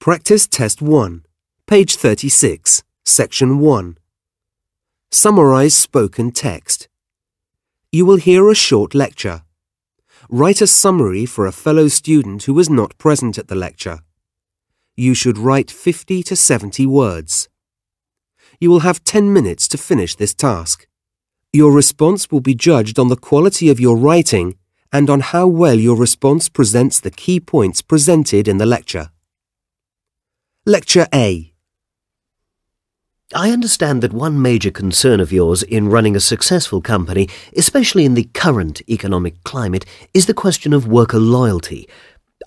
Practice Test 1, page 36, section 1. Summarize spoken text. You will hear a short lecture. Write a summary for a fellow student who was not present at the lecture. You should write 50 to 70 words. You will have 10 minutes to finish this task. Your response will be judged on the quality of your writing and on how well your response presents the key points presented in the lecture. Lecture A. I understand that one major concern of yours in running a successful company, especially in the current economic climate, is the question of worker loyalty.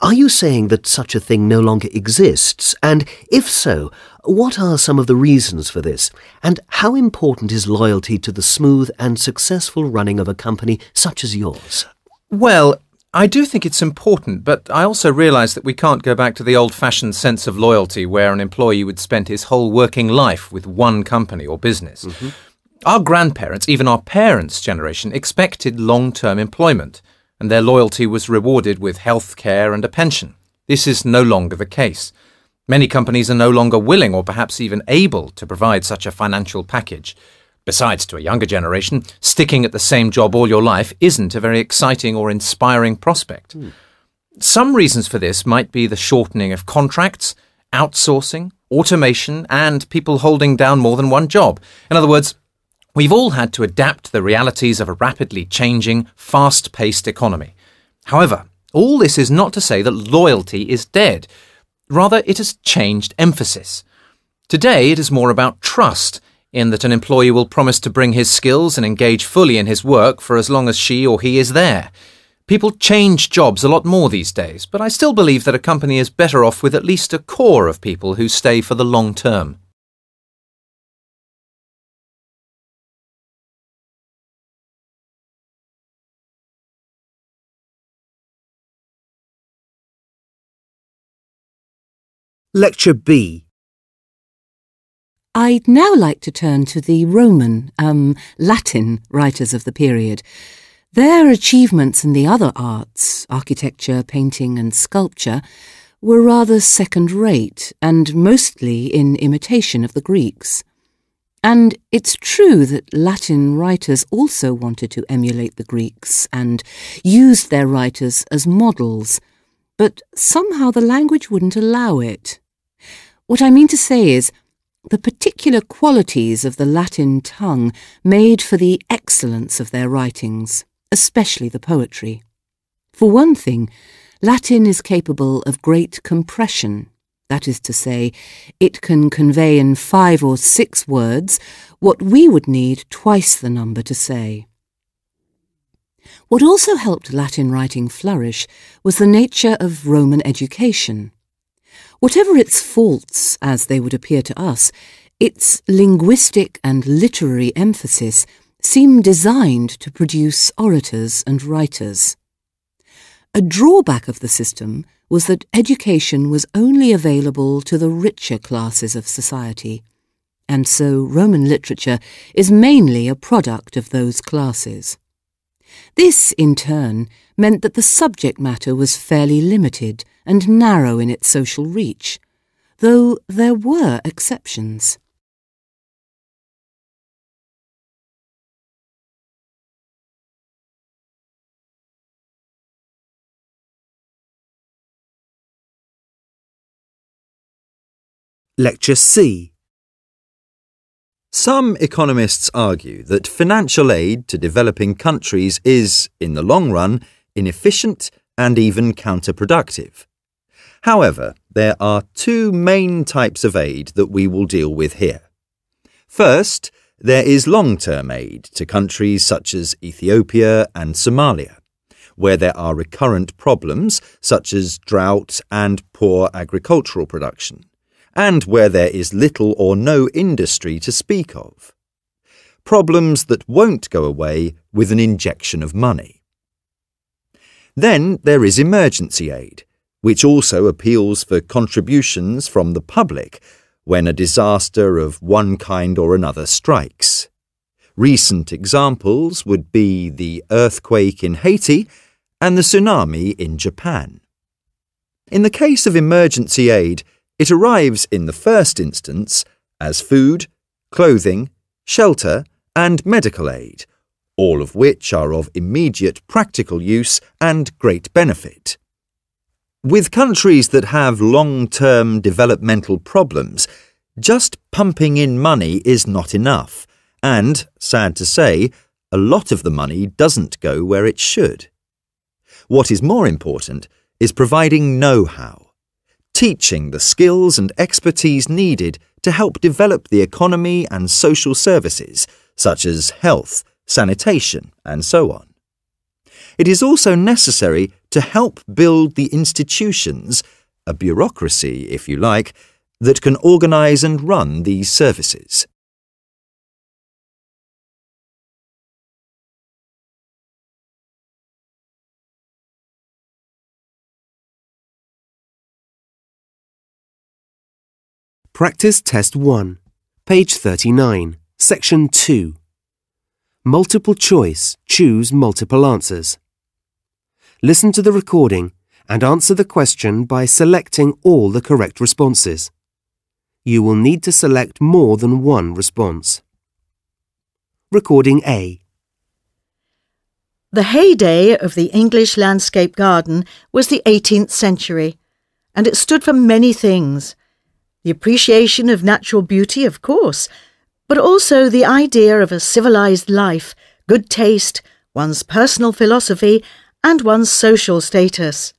Are you saying that such a thing no longer exists? And if so, what are some of the reasons for this? And how important is loyalty to the smooth and successful running of a company such as yours? Well, I do think it's important, but I also realise that we can't go back to the old fashioned sense of loyalty where an employee would spend his whole working life with one company or business. Mm-hmm. Our grandparents, even our parents' generation, expected long term employment, and their loyalty was rewarded with health care and a pension. This is no longer the case. Many companies are no longer willing or perhaps even able to provide such a financial package. Besides, to a younger generation, sticking at the same job all your life isn't a very exciting or inspiring prospect. Mm. Some reasons for this might be the shortening of contracts, outsourcing, automation, and people holding down more than one job. In other words, we've all had to adapt to the realities of a rapidly changing, fast paced economy. However, all this is not to say that loyalty is dead. Rather, it has changed emphasis. Today, it is more about trust in that an employee will promise to bring his skills and engage fully in his work for as long as she or he is there. People change jobs a lot more these days, but I still believe that a company is better off with at least a core of people who stay for the long term. Lecture B I'd now like to turn to the Roman, um, Latin writers of the period. Their achievements in the other arts, architecture, painting, and sculpture, were rather second rate and mostly in imitation of the Greeks. And it's true that Latin writers also wanted to emulate the Greeks and used their writers as models, but somehow the language wouldn't allow it. What I mean to say is, the particular qualities of the Latin tongue made for the excellence of their writings, especially the poetry. For one thing, Latin is capable of great compression. That is to say, it can convey in five or six words what we would need twice the number to say. What also helped Latin writing flourish was the nature of Roman education. Whatever its faults, as they would appear to us, its linguistic and literary emphasis seemed designed to produce orators and writers. A drawback of the system was that education was only available to the richer classes of society, and so Roman literature is mainly a product of those classes. This, in turn, meant that the subject matter was fairly limited and narrow in its social reach, though there were exceptions. Lecture C some economists argue that financial aid to developing countries is, in the long run, inefficient and even counterproductive. However, there are two main types of aid that we will deal with here. First, there is long term aid to countries such as Ethiopia and Somalia, where there are recurrent problems such as drought and poor agricultural production and where there is little or no industry to speak of. Problems that won't go away with an injection of money. Then there is emergency aid, which also appeals for contributions from the public when a disaster of one kind or another strikes. Recent examples would be the earthquake in Haiti and the tsunami in Japan. In the case of emergency aid, It arrives in the first instance as food, clothing, shelter, and medical aid, all of which are of immediate practical use and great benefit. With countries that have long term developmental problems, just pumping in money is not enough, and, sad to say, a lot of the money doesn't go where it should. What is more important is providing know how, teaching the skills and expertise needed to help develop the economy and social services, such as health, sanitation, and so on. It is also necessary to help build the institutions, a bureaucracy, if you like, that can organise and run these services. Practice Test 1, page 39, section 2. Multiple choice, choose multiple answers. Listen to the recording and answer the question by selecting all the correct responses. You will need to select more than one response. Recording A. The heyday of the English landscape garden was the 18th century, and it stood for many things the appreciation of natural beauty, of course, but also the idea of a civilized life, good taste, one's personal philosophy, and one's social status.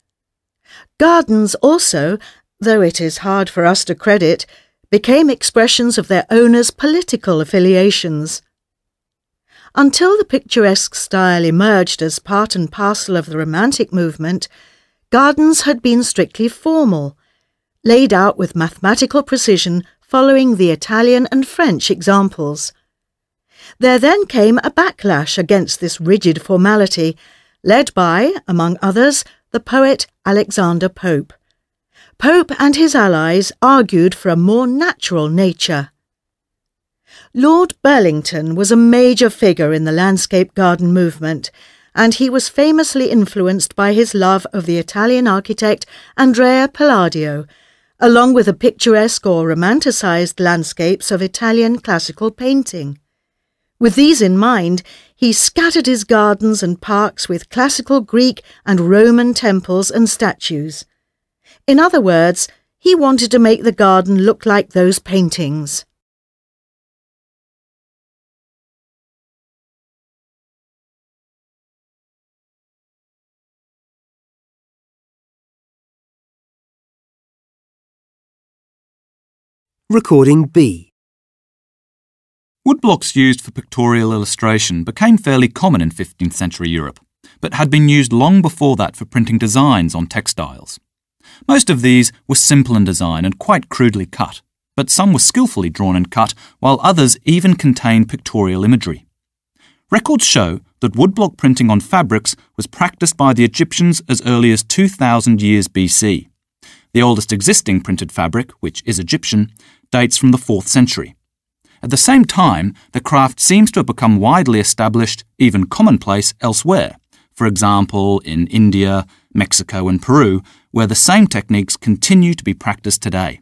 Gardens also, though it is hard for us to credit, became expressions of their owners' political affiliations. Until the picturesque style emerged as part and parcel of the Romantic movement, gardens had been strictly formal, laid out with mathematical precision following the Italian and French examples. There then came a backlash against this rigid formality, led by, among others, the poet Alexander Pope. Pope and his allies argued for a more natural nature. Lord Burlington was a major figure in the landscape garden movement, and he was famously influenced by his love of the Italian architect Andrea Palladio, along with the picturesque or romanticized landscapes of Italian classical painting. With these in mind, he scattered his gardens and parks with classical Greek and Roman temples and statues. In other words, he wanted to make the garden look like those paintings. Recording B. Woodblocks used for pictorial illustration became fairly common in 15th century Europe, but had been used long before that for printing designs on textiles. Most of these were simple in design and quite crudely cut, but some were skillfully drawn and cut, while others even contained pictorial imagery. Records show that woodblock printing on fabrics was practiced by the Egyptians as early as 2000 years BC. The oldest existing printed fabric, which is Egyptian, dates from the 4th century. At the same time, the craft seems to have become widely established, even commonplace, elsewhere, for example, in India, Mexico, and Peru, where the same techniques continue to be practiced today.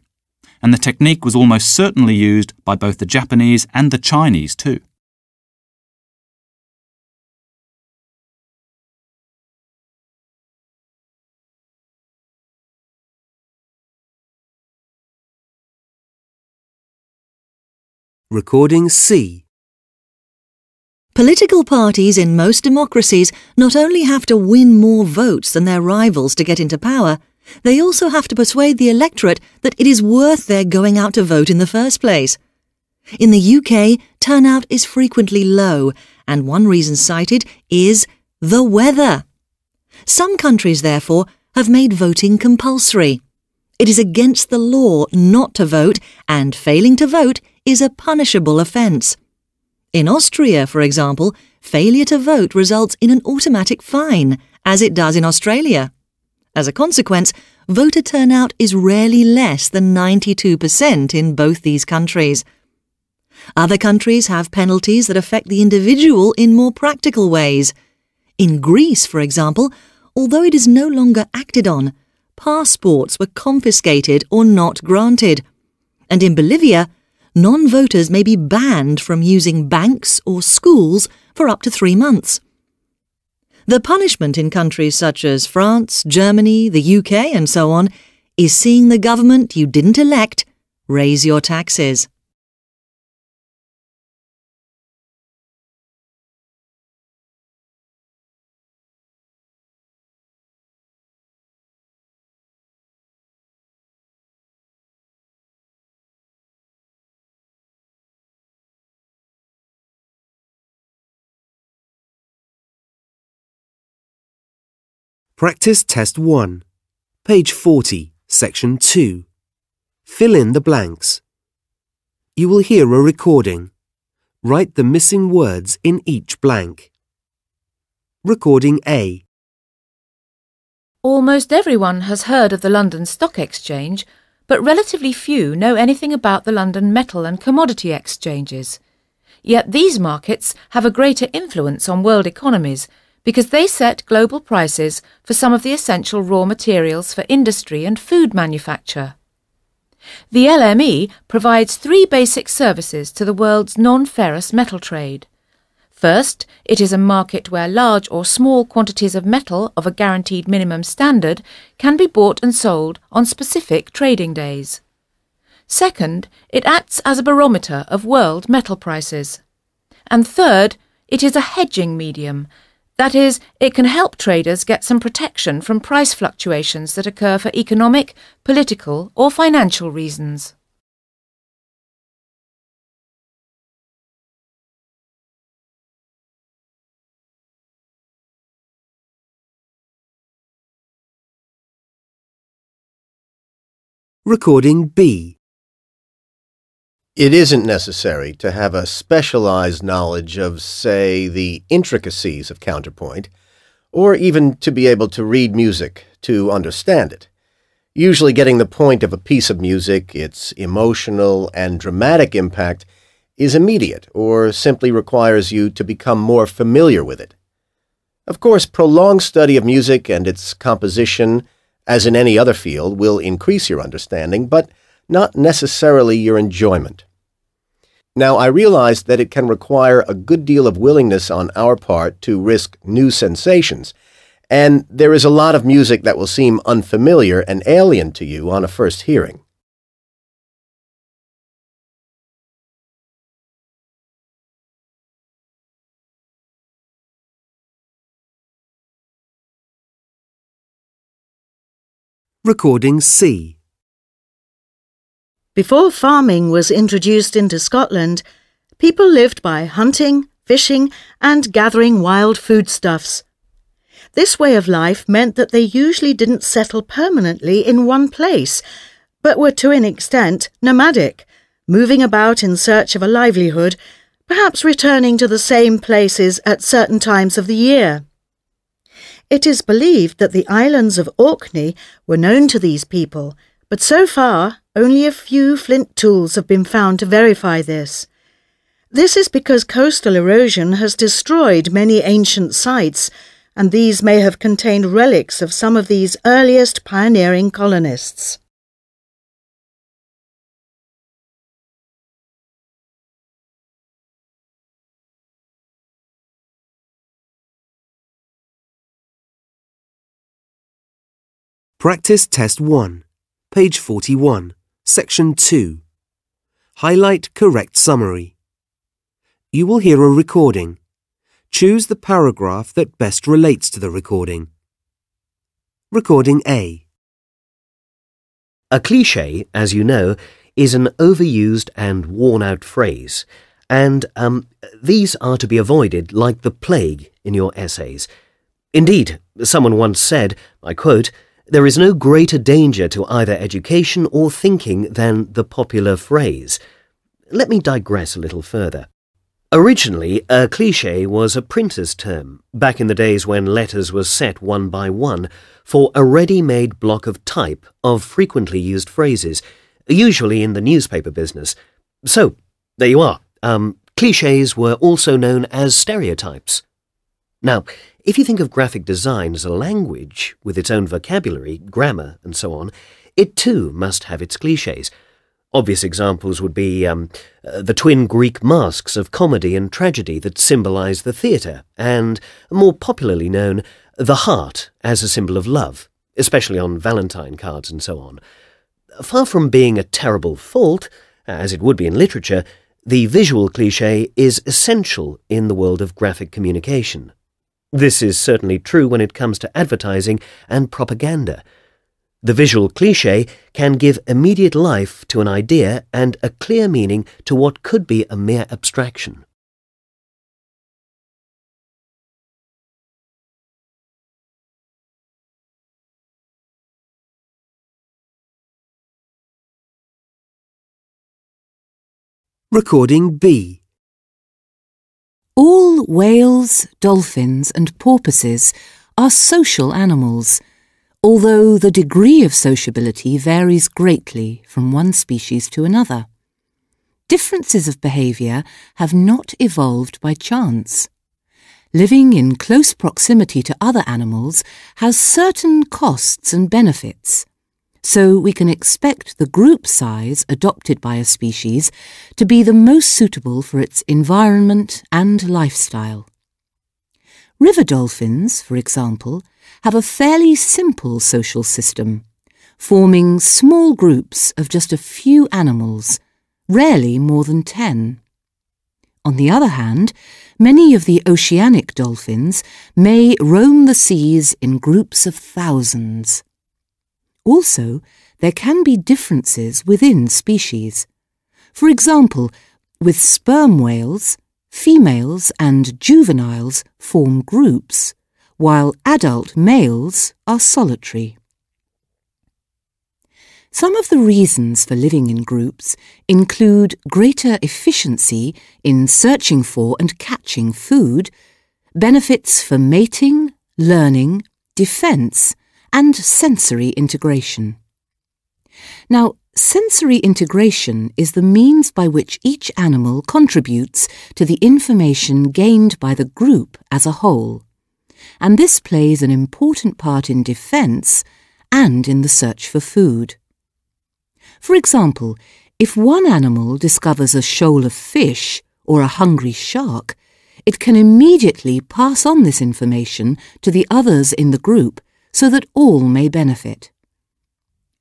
And the technique was almost certainly used by both the Japanese and the Chinese too. Recording C. Political parties in most democracies not only have to win more votes than their rivals to get into power, they also have to persuade the electorate that it is worth their going out to vote in the first place. In the UK, turnout is frequently low, and one reason cited is the weather. Some countries, therefore, have made voting compulsory. It is against the law not to vote, and failing to vote is a punishable offence. In Austria, for example, failure to vote results in an automatic fine, as it does in Australia. As a consequence, voter turnout is rarely less than 92% in both these countries. Other countries have penalties that affect the individual in more practical ways. In Greece, for example, although it is no longer acted on, passports were confiscated or not granted. And in Bolivia, non voters may be banned from using banks or schools for up to three months. The punishment in countries such as France, Germany, the UK, and so on is seeing the government you didn't elect raise your taxes. Practice Test 1, page 40, section 2. Fill in the blanks. You will hear a recording. Write the missing words in each blank. Recording A. Almost everyone has heard of the London Stock Exchange, but relatively few know anything about the London Metal and Commodity Exchanges. Yet these markets have a greater influence on world economies because they set global prices for some of the essential raw materials for industry and food manufacture. The LME provides three basic services to the world's non-ferrous metal trade. First, it is a market where large or small quantities of metal of a guaranteed minimum standard can be bought and sold on specific trading days. Second, it acts as a barometer of world metal prices. And third, it is a hedging medium that is, it can help traders get some protection from price fluctuations that occur for economic, political, or financial reasons. Recording B. It isn't necessary to have a specialized knowledge of, say, the intricacies of counterpoint, or even to be able to read music to understand it. Usually getting the point of a piece of music, its emotional and dramatic impact, is immediate or simply requires you to become more familiar with it. Of course, prolonged study of music and its composition, as in any other field, will increase your understanding, but not necessarily your enjoyment. Now, I realize that it can require a good deal of willingness on our part to risk new sensations, and there is a lot of music that will seem unfamiliar and alien to you on a first hearing. Recording C. Before farming was introduced into Scotland, people lived by hunting, fishing, and gathering wild foodstuffs. This way of life meant that they usually didn't settle permanently in one place, but were to an extent nomadic, moving about in search of a livelihood, perhaps returning to the same places at certain times of the year. It is believed that the islands of Orkney were known to these people, but so far only a few flint tools have been found to verify this. This is because coastal erosion has destroyed many ancient sites, and these may have contained relics of some of these earliest pioneering colonists. Practice Test 1, page 41. Section 2. Highlight correct summary. You will hear a recording. Choose the paragraph that best relates to the recording. Recording A. A cliche, as you know, is an overused and worn-out phrase, and um, these are to be avoided like the plague in your essays. Indeed, someone once said, I quote, there is no greater danger to either education or thinking than the popular phrase. Let me digress a little further. Originally, a cliché was a printer's term, back in the days when letters were set one by one, for a ready-made block of type of frequently used phrases, usually in the newspaper business. So, there you are. Um, clichés were also known as stereotypes. Now, if you think of graphic design as a language with its own vocabulary, grammar, and so on, it too must have its cliches. Obvious examples would be um, uh, the twin Greek masks of comedy and tragedy that symbolize the theatre, and, more popularly known, the heart as a symbol of love, especially on Valentine cards and so on. Far from being a terrible fault, as it would be in literature, the visual cliche is essential in the world of graphic communication. This is certainly true when it comes to advertising and propaganda. The visual cliche can give immediate life to an idea and a clear meaning to what could be a mere abstraction. Recording B. All whales, dolphins, and porpoises are social animals although the degree of sociability varies greatly from one species to another. Differences of behaviour have not evolved by chance. Living in close proximity to other animals has certain costs and benefits, so we can expect the group size adopted by a species to be the most suitable for its environment and lifestyle. River dolphins, for example, have a fairly simple social system, forming small groups of just a few animals, rarely more than ten. On the other hand, many of the oceanic dolphins may roam the seas in groups of thousands. Also, there can be differences within species. For example, with sperm whales, females and juveniles form groups, while adult males are solitary. Some of the reasons for living in groups include greater efficiency in searching for and catching food, benefits for mating, learning, defence, and sensory integration. Now, Sensory integration is the means by which each animal contributes to the information gained by the group as a whole, and this plays an important part in defence and in the search for food. For example, if one animal discovers a shoal of fish or a hungry shark, it can immediately pass on this information to the others in the group so that all may benefit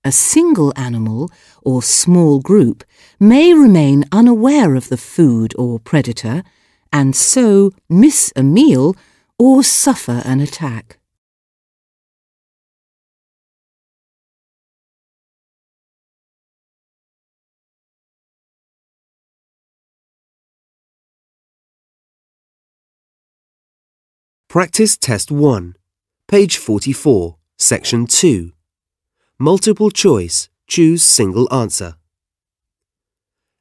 a single animal or small group may remain unaware of the food or predator and so miss a meal or suffer an attack. Practice Test 1, page 44, section 2. Multiple choice. Choose single answer.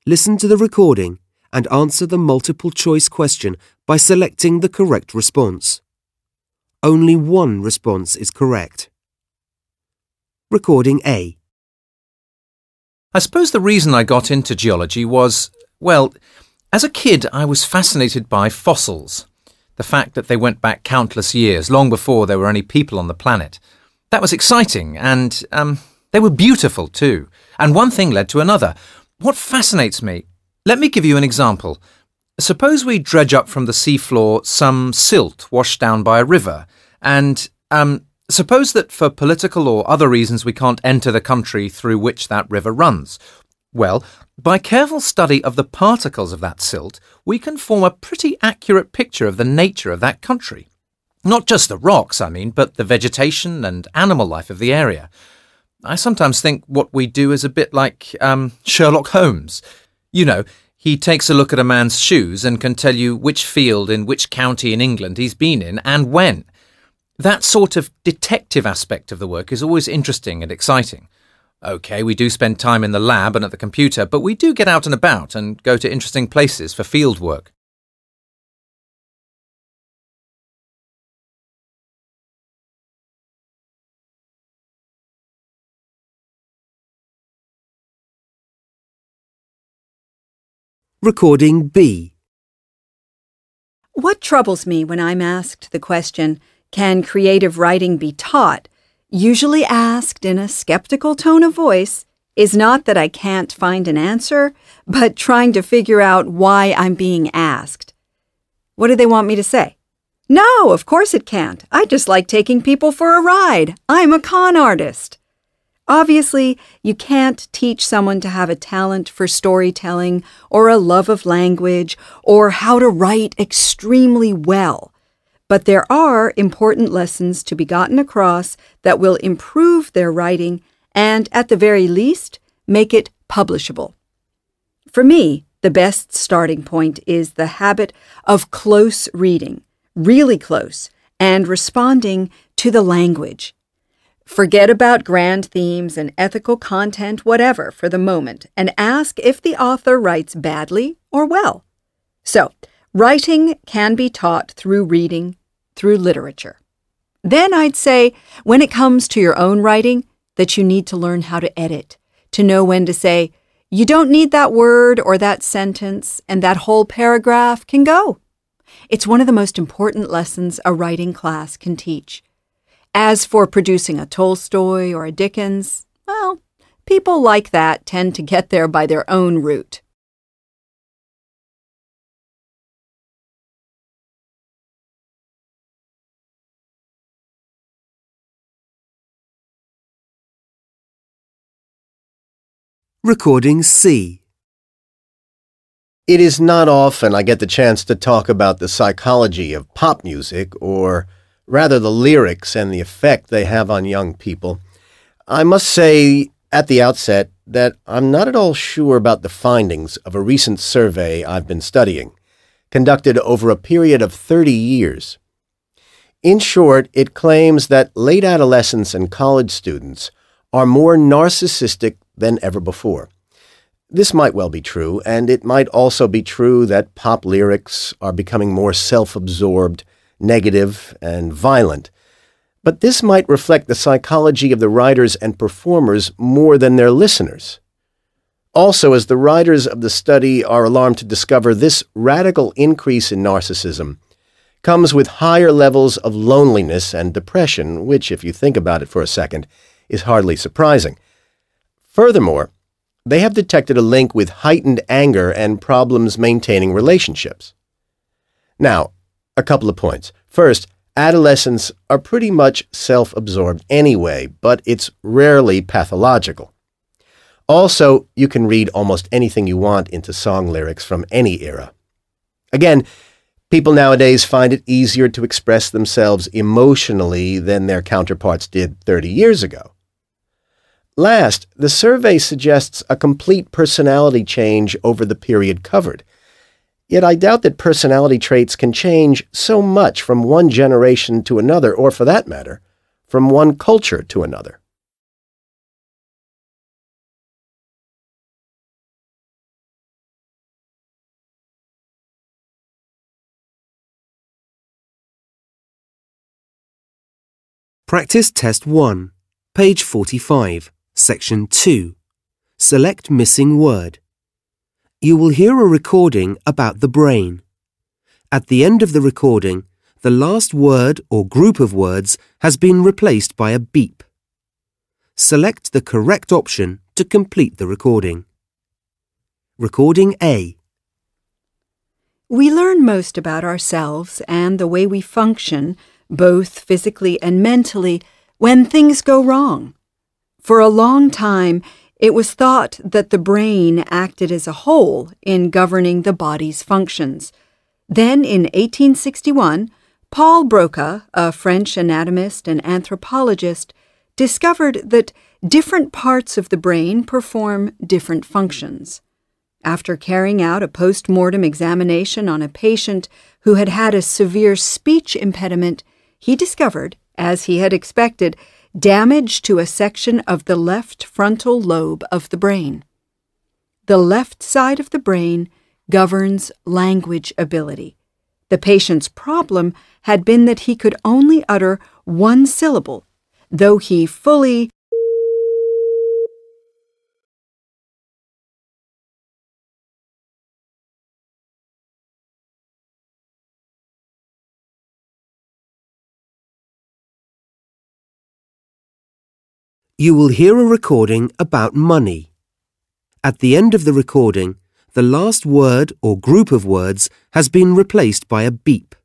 Listen to the recording and answer the multiple choice question by selecting the correct response. Only one response is correct. Recording A. I suppose the reason I got into geology was, well, as a kid I was fascinated by fossils. The fact that they went back countless years, long before there were any people on the planet. That was exciting, and um, they were beautiful too. And one thing led to another. What fascinates me? Let me give you an example. Suppose we dredge up from the seafloor some silt washed down by a river, and um, suppose that for political or other reasons we can't enter the country through which that river runs. Well, by careful study of the particles of that silt, we can form a pretty accurate picture of the nature of that country. Not just the rocks, I mean, but the vegetation and animal life of the area. I sometimes think what we do is a bit like um, Sherlock Holmes. You know, he takes a look at a man's shoes and can tell you which field in which county in England he's been in and when. That sort of detective aspect of the work is always interesting and exciting. OK, we do spend time in the lab and at the computer, but we do get out and about and go to interesting places for field work. Recording B. What troubles me when I'm asked the question, can creative writing be taught, usually asked in a skeptical tone of voice, is not that I can't find an answer, but trying to figure out why I'm being asked. What do they want me to say? No, of course it can't. I just like taking people for a ride. I'm a con artist. Obviously, you can't teach someone to have a talent for storytelling or a love of language or how to write extremely well. But there are important lessons to be gotten across that will improve their writing and, at the very least, make it publishable. For me, the best starting point is the habit of close reading, really close, and responding to the language. Forget about grand themes and ethical content, whatever, for the moment, and ask if the author writes badly or well. So, writing can be taught through reading, through literature. Then I'd say, when it comes to your own writing, that you need to learn how to edit, to know when to say, you don't need that word or that sentence, and that whole paragraph can go. It's one of the most important lessons a writing class can teach. As for producing a Tolstoy or a Dickens, well, people like that tend to get there by their own route. Recording C. It is not often I get the chance to talk about the psychology of pop music, or rather the lyrics and the effect they have on young people. I must say at the outset that I'm not at all sure about the findings of a recent survey I've been studying, conducted over a period of 30 years. In short, it claims that late adolescents and college students are more narcissistic than ever before. This might well be true, and it might also be true that pop lyrics are becoming more self absorbed, negative, and violent. But this might reflect the psychology of the writers and performers more than their listeners. Also, as the writers of the study are alarmed to discover this radical increase in narcissism comes with higher levels of loneliness and depression, which, if you think about it for a second, is hardly surprising. Furthermore, they have detected a link with heightened anger and problems maintaining relationships. Now, a couple of points. First, adolescents are pretty much self absorbed anyway, but it's rarely pathological. Also, you can read almost anything you want into song lyrics from any era. Again, people nowadays find it easier to express themselves emotionally than their counterparts did 30 years ago. Last, the survey suggests a complete personality change over the period covered. Yet I doubt that personality traits can change so much from one generation to another, or for that matter, from one culture to another. Practice Test 1, page 45. Section 2. Select missing word. You will hear a recording about the brain. At the end of the recording, the last word or group of words has been replaced by a beep. Select the correct option to complete the recording. Recording A. We learn most about ourselves and the way we function, both physically and mentally, when things go wrong. For a long time, it was thought that the brain acted as a whole in governing the body's functions. Then, in 1861, Paul Broca, a French anatomist and anthropologist, discovered that different parts of the brain perform different functions. After carrying out a post mortem examination on a patient who had had a severe speech impediment, he discovered, as he had expected, damage to a section of the left frontal lobe of the brain. The left side of the brain governs language ability. The patient's problem had been that he could only utter one syllable, though he fully You will hear a recording about money. At the end of the recording, the last word or group of words has been replaced by a beep.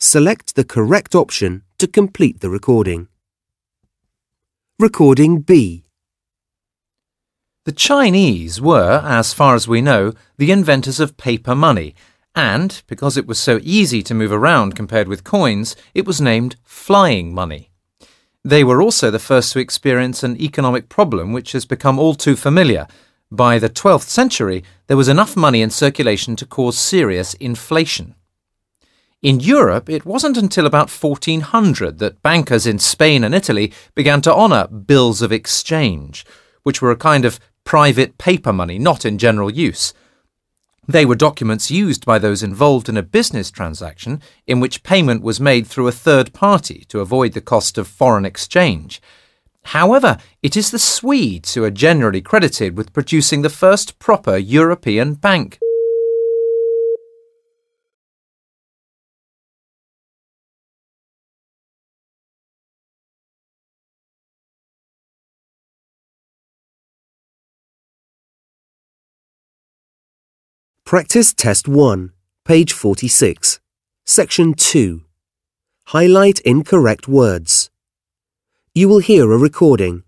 Select the correct option to complete the recording. Recording B. The Chinese were, as far as we know, the inventors of paper money, and because it was so easy to move around compared with coins, it was named flying money. They were also the first to experience an economic problem which has become all too familiar. By the 12th century, there was enough money in circulation to cause serious inflation. In Europe, it wasn't until about 1400 that bankers in Spain and Italy began to honour bills of exchange, which were a kind of private paper money not in general use. They were documents used by those involved in a business transaction in which payment was made through a third party to avoid the cost of foreign exchange. However, it is the Swedes who are generally credited with producing the first proper European bank. Practice Test 1, page 46, section 2. Highlight incorrect words. You will hear a recording.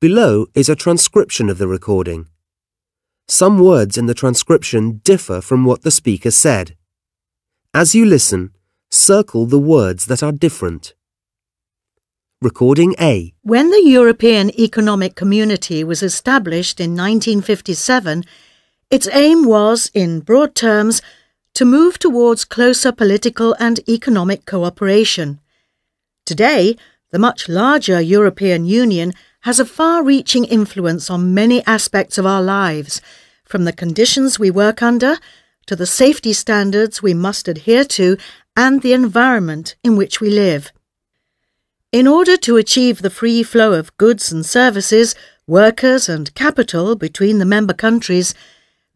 Below is a transcription of the recording. Some words in the transcription differ from what the speaker said. As you listen, circle the words that are different. Recording A. When the European Economic Community was established in 1957, its aim was, in broad terms, to move towards closer political and economic cooperation. Today, the much larger European Union has a far-reaching influence on many aspects of our lives, from the conditions we work under to the safety standards we must adhere to and the environment in which we live. In order to achieve the free flow of goods and services, workers and capital between the member countries,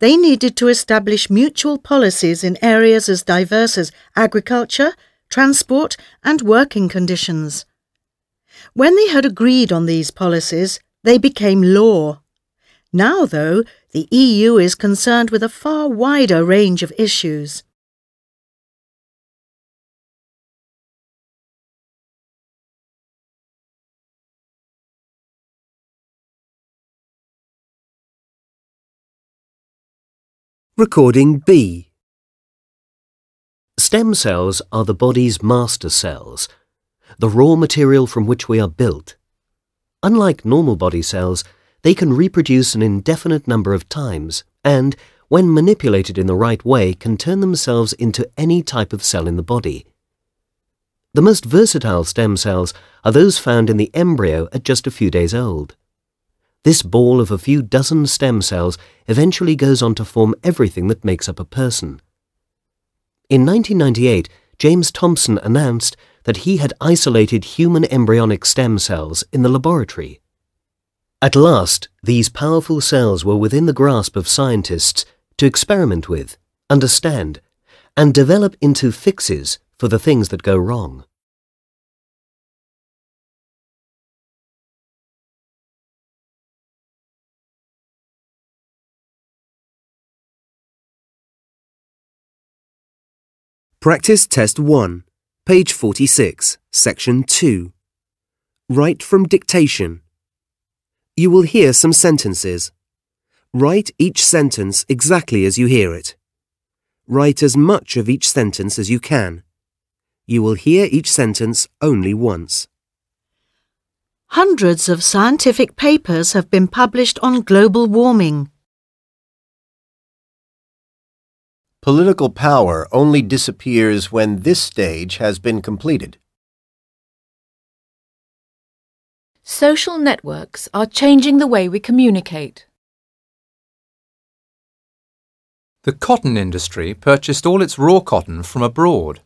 they needed to establish mutual policies in areas as diverse as agriculture, transport, and working conditions. When they had agreed on these policies, they became law. Now, though, the EU is concerned with a far wider range of issues. Recording B. Stem cells are the body's master cells, the raw material from which we are built. Unlike normal body cells, they can reproduce an indefinite number of times and, when manipulated in the right way, can turn themselves into any type of cell in the body. The most versatile stem cells are those found in the embryo at just a few days old. This ball of a few dozen stem cells eventually goes on to form everything that makes up a person. In 1998, James Thomson announced that he had isolated human embryonic stem cells in the laboratory. At last, these powerful cells were within the grasp of scientists to experiment with, understand, and develop into fixes for the things that go wrong. Practice Test 1, page 46, section 2. Write from dictation. You will hear some sentences. Write each sentence exactly as you hear it. Write as much of each sentence as you can. You will hear each sentence only once. Hundreds of scientific papers have been published on global warming. Political power only disappears when this stage has been completed. Social networks are changing the way we communicate. The cotton industry purchased all its raw cotton from abroad.